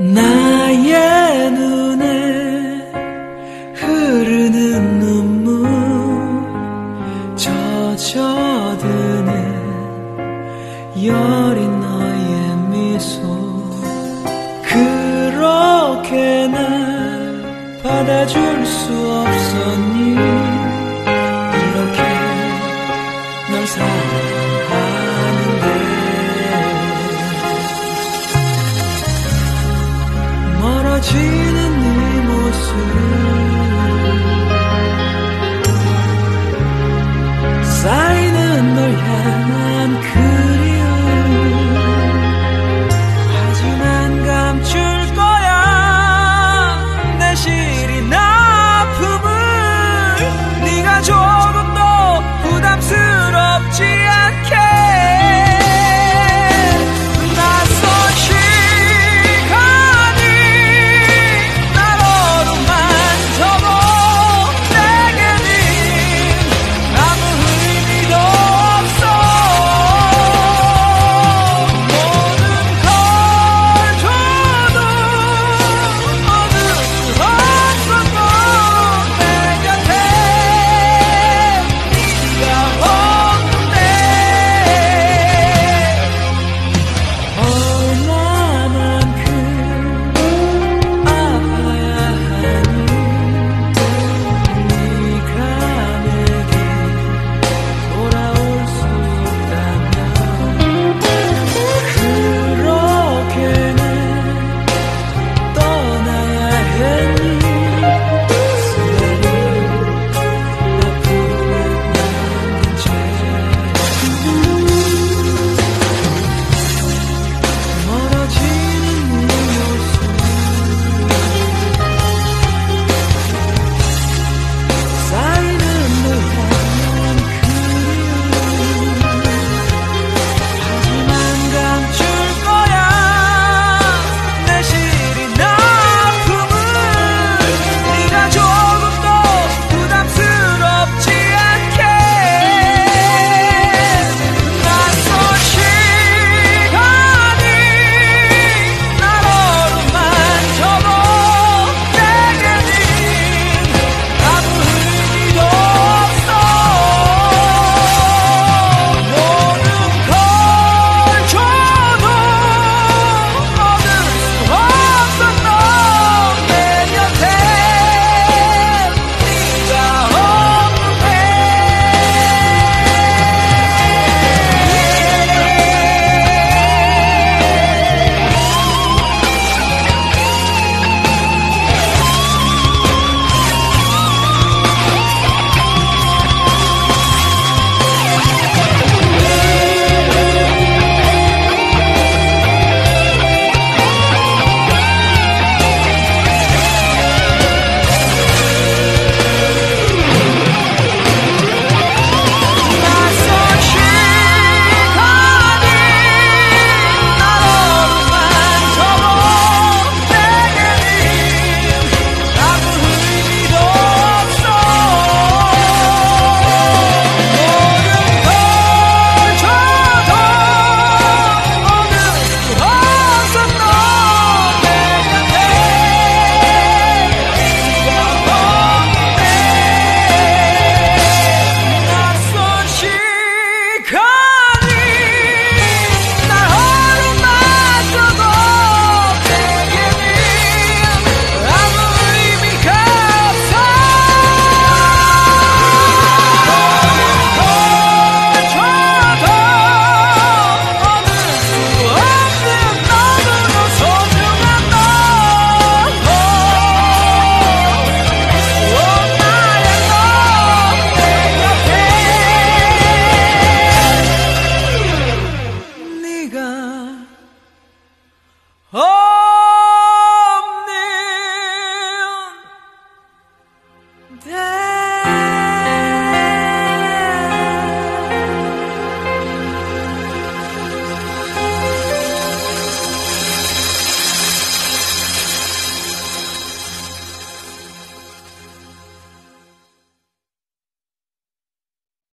나의 눈에 흐르는 눈물 젖어드는 여린 너의 미소. 그렇게 날 받아줄 수 없었니? 이렇게 널 사랑해. 情 day.